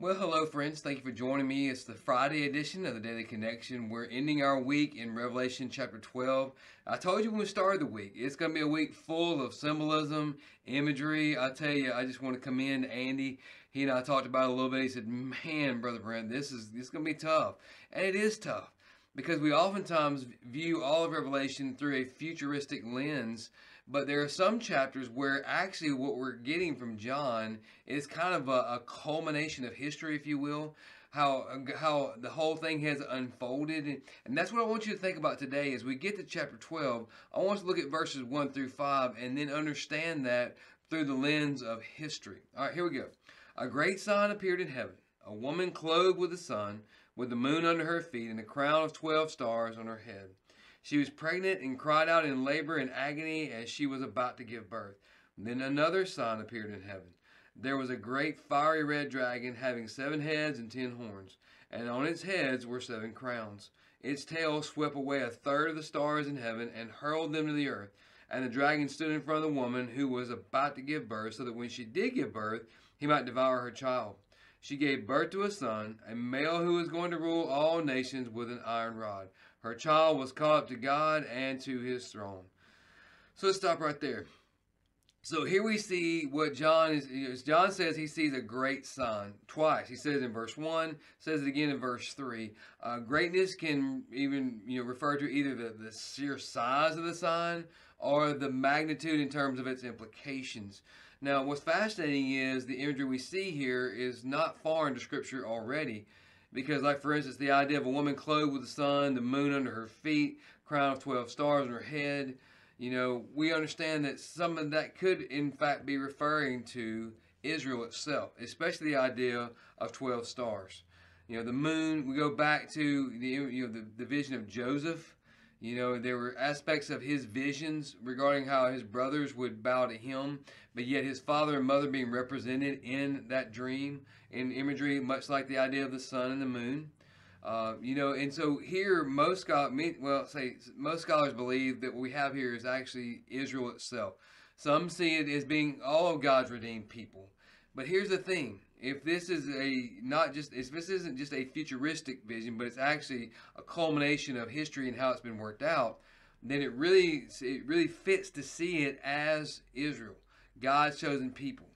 Well, hello, friends. Thank you for joining me. It's the Friday edition of the Daily Connection. We're ending our week in Revelation chapter 12. I told you when we started the week, it's going to be a week full of symbolism, imagery. I tell you, I just want to commend Andy. He and I talked about it a little bit. He said, "Man, brother Brent, this is this is going to be tough," and it is tough because we oftentimes view all of Revelation through a futuristic lens but there are some chapters where actually what we're getting from John is kind of a, a culmination of history, if you will. How how the whole thing has unfolded, and that's what I want you to think about today. As we get to chapter twelve, I want us to look at verses one through five, and then understand that through the lens of history. All right, here we go. A great sign appeared in heaven: a woman clothed with the sun, with the moon under her feet, and a crown of twelve stars on her head. She was pregnant and cried out in labor and agony as she was about to give birth. Then another sign appeared in heaven. There was a great fiery red dragon having seven heads and ten horns, and on its heads were seven crowns. Its tail swept away a third of the stars in heaven and hurled them to the earth. And the dragon stood in front of the woman who was about to give birth, so that when she did give birth, he might devour her child. She gave birth to a son, a male who was going to rule all nations with an iron rod. Her child was caught up to God and to his throne. So let's stop right there. So here we see what John is. John says he sees a great sign twice. He says in verse one, says it again in verse three. Uh, greatness can even you know refer to either the, the sheer size of the sign or the magnitude in terms of its implications. Now, what's fascinating is the imagery we see here is not foreign to Scripture already. Because, like for instance, the idea of a woman clothed with the sun, the moon under her feet, crown of 12 stars on her head, you know, we understand that some of that could, in fact, be referring to Israel itself, especially the idea of 12 stars. You know, the moon, we go back to the, you know, the, the vision of Joseph you know, there were aspects of his visions regarding how his brothers would bow to him, but yet his father and mother being represented in that dream in imagery, much like the idea of the sun and the moon. Uh, you know, and so here, most scholars, well, say most scholars believe that what we have here is actually Israel itself. Some see it as being all of God's redeemed people. But here's the thing: if this is a not just if this isn't just a futuristic vision, but it's actually a culmination of history and how it's been worked out, then it really it really fits to see it as Israel, God's chosen people.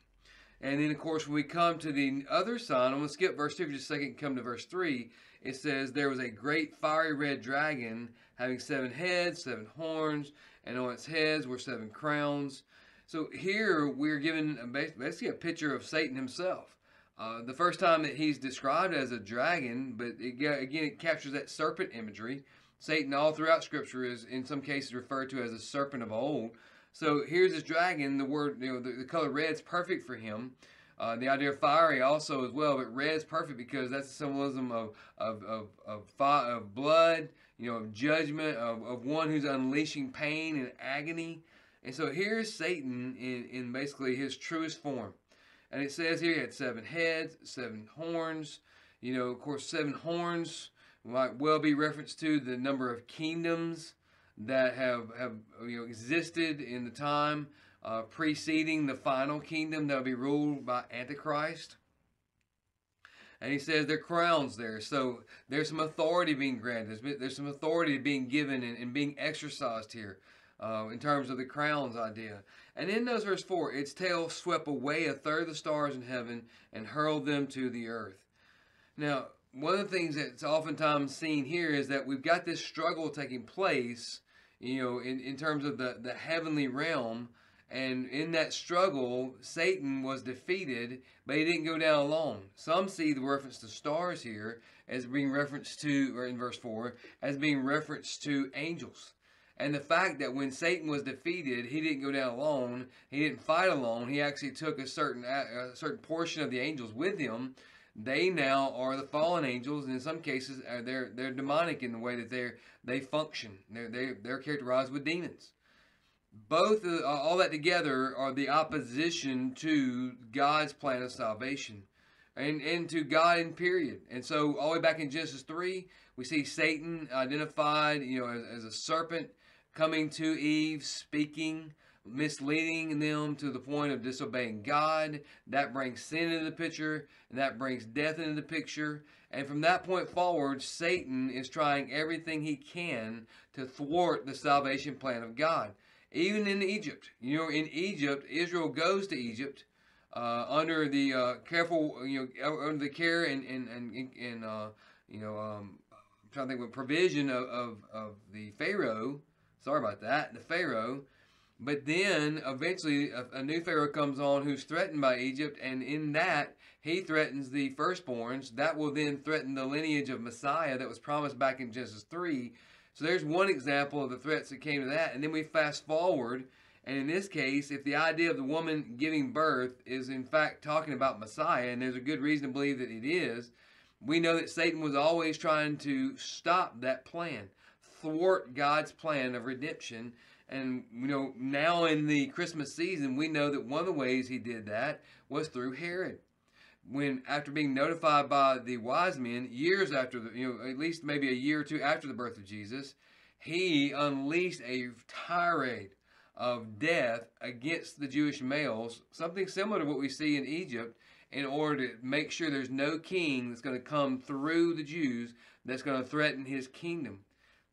And then, of course, when we come to the other sign, I'm going to skip verse 2 for just a second and come to verse 3. It says, There was a great fiery red dragon having seven heads, seven horns, and on its heads were seven crowns. So here we're given basically a picture of Satan himself. Uh, the first time that he's described as a dragon, but it, again, it captures that serpent imagery. Satan, all throughout Scripture, is in some cases referred to as a serpent of old. So here's this dragon. The word, you know, the, the color red's perfect for him. Uh, the idea of fiery also as well, but red's perfect because that's a symbolism of of of of, fi- of blood, you know, of judgment, of, of one who's unleashing pain and agony. And so here's Satan in, in basically his truest form. And it says here he had seven heads, seven horns. You know, of course, seven horns might well be reference to the number of kingdoms that have, have you know, existed in the time uh, preceding the final kingdom that will be ruled by Antichrist. And he says there are crowns there. So there's some authority being granted. There's, there's some authority being given and, and being exercised here uh, in terms of the crowns idea. And in those verse 4, its tail swept away a third of the stars in heaven and hurled them to the earth. Now, one of the things that's oftentimes seen here is that we've got this struggle taking place, you know, in, in terms of the, the heavenly realm. And in that struggle, Satan was defeated, but he didn't go down alone. Some see the reference to stars here as being referenced to, or in verse 4, as being referenced to angels. And the fact that when Satan was defeated, he didn't go down alone. He didn't fight alone. He actually took a certain a certain portion of the angels with him. They now are the fallen angels, and in some cases, uh, they're they're demonic in the way that they they function. They're they, they're characterized with demons. Both uh, all that together are the opposition to God's plan of salvation and, and to God in period. And so all the way back in Genesis 3, we see Satan identified, you know, as, as a serpent coming to Eve, speaking misleading them to the point of disobeying God. That brings sin into the picture, and that brings death into the picture. And from that point forward, Satan is trying everything he can to thwart the salvation plan of God. Even in Egypt, you know, in Egypt, Israel goes to Egypt uh, under the uh, careful, you know, under the care and and and, and uh, you know, um, I'm trying to think what provision of, of, of the Pharaoh. Sorry about that, the Pharaoh. But then eventually a, a, new Pharaoh comes on who's threatened by Egypt, and in that he threatens the firstborns. That will then threaten the lineage of Messiah that was promised back in Genesis 3. So there's one example of the threats that came to that. And then we fast forward and in this case, if the idea of the woman giving birth is in fact talking about Messiah, and there's a good reason to believe that it is, we know that Satan was always trying to stop that plan, thwart God's plan of redemption. And you know, now in the Christmas season, we know that one of the ways he did that was through Herod. When after being notified by the wise men, years after the, you know, at least maybe a year or two after the birth of Jesus, he unleashed a tirade of death against the Jewish males, something similar to what we see in Egypt, in order to make sure there's no king that's going to come through the Jews that's going to threaten his kingdom.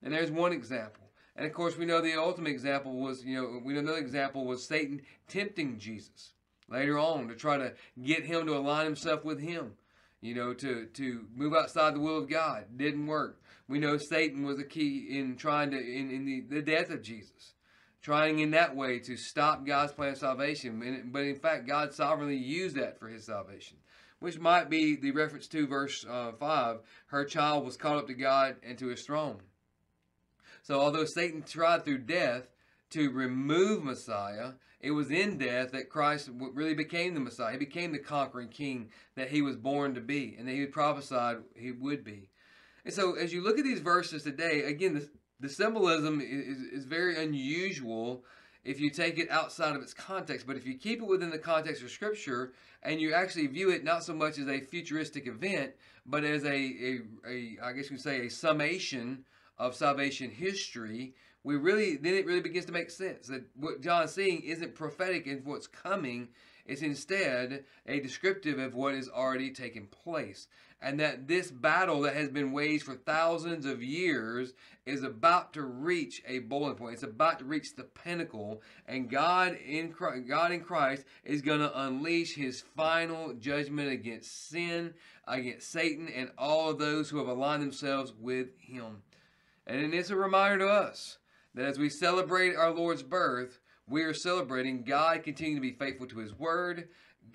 And there's one example. And of course, we know the ultimate example was, you know, we know another example was Satan tempting Jesus later on to try to get him to align himself with him, you know, to, to move outside the will of God. Didn't work. We know Satan was a key in trying to, in, in the, the death of Jesus trying in that way to stop God's plan of salvation. But in fact, God sovereignly used that for his salvation, which might be the reference to verse uh, 5 her child was caught up to God and to his throne. So, although Satan tried through death to remove Messiah, it was in death that Christ really became the Messiah. He became the conquering king that he was born to be and that he prophesied he would be. And so, as you look at these verses today, again, the symbolism is, is very unusual if you take it outside of its context. But if you keep it within the context of Scripture and you actually view it not so much as a futuristic event, but as a, a, a I guess you could say, a summation of salvation history, we really then it really begins to make sense that what John's seeing isn't prophetic in what's coming. It's instead a descriptive of what has already taken place and that this battle that has been waged for thousands of years is about to reach a boiling point. It's about to reach the pinnacle, and God in Christ, God in Christ is going to unleash His final judgment against sin, against Satan, and all of those who have aligned themselves with Him. And it's a reminder to us that as we celebrate our Lord's birth, we are celebrating God continuing to be faithful to His word,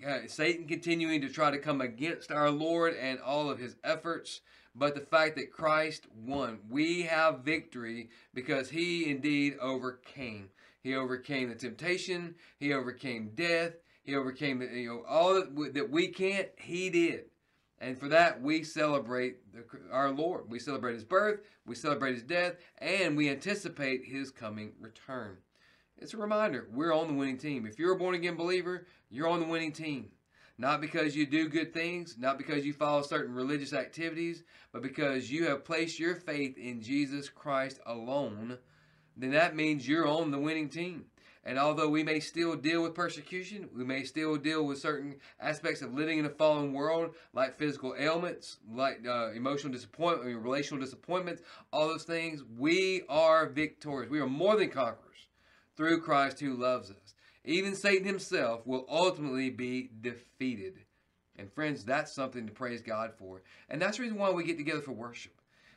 uh, Satan continuing to try to come against our Lord and all of his efforts, but the fact that Christ won. We have victory because he indeed overcame. He overcame the temptation, he overcame death, he overcame you know all that we can't, he did. And for that, we celebrate the, our Lord. We celebrate his birth, we celebrate his death, and we anticipate his coming return it's a reminder we're on the winning team. If you're a born again believer, you're on the winning team. Not because you do good things, not because you follow certain religious activities, but because you have placed your faith in Jesus Christ alone, then that means you're on the winning team. And although we may still deal with persecution, we may still deal with certain aspects of living in a fallen world, like physical ailments, like uh, emotional disappointment, relational disappointments, all those things, we are victorious. We are more than conquerors through Christ who loves us. Even Satan himself will ultimately be defeated. And friends, that's something to praise God for. And that's the reason why we get together for worship.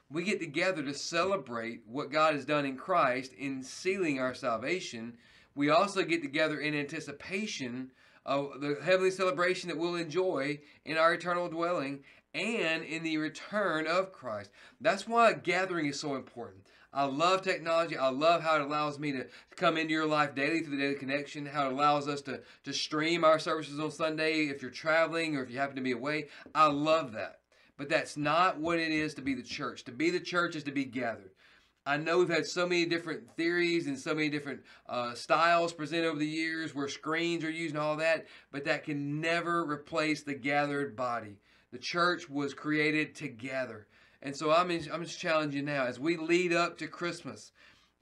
We get together to celebrate what God has done in Christ in sealing our salvation. We also get together in anticipation of the heavenly celebration that we'll enjoy in our eternal dwelling and in the return of Christ. That's why gathering is so important. I love technology. I love how it allows me to come into your life daily through the daily connection, how it allows us to, to stream our services on Sunday if you're traveling or if you happen to be away. I love that. But that's not what it is to be the church. To be the church is to be gathered. I know we've had so many different theories and so many different uh, styles presented over the years where screens are used and all that, but that can never replace the gathered body. The church was created together. And so I'm, I'm just challenging now as we lead up to Christmas.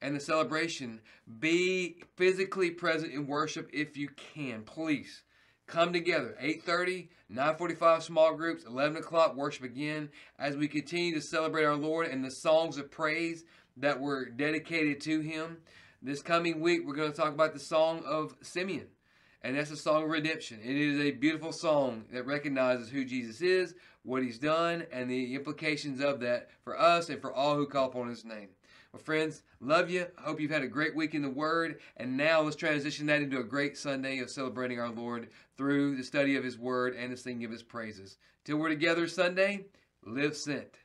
and the celebration, be physically present in worship if you can. Please come together 8.30 9.45 small groups 11 o'clock worship again as we continue to celebrate our lord and the songs of praise that were dedicated to him this coming week we're going to talk about the song of simeon and that's a song of redemption it is a beautiful song that recognizes who jesus is what he's done and the implications of that for us and for all who call upon his name well, friends, love you. Hope you've had a great week in the Word. And now let's transition that into a great Sunday of celebrating our Lord through the study of His Word and the singing of His praises. Till we're together Sunday, live sent.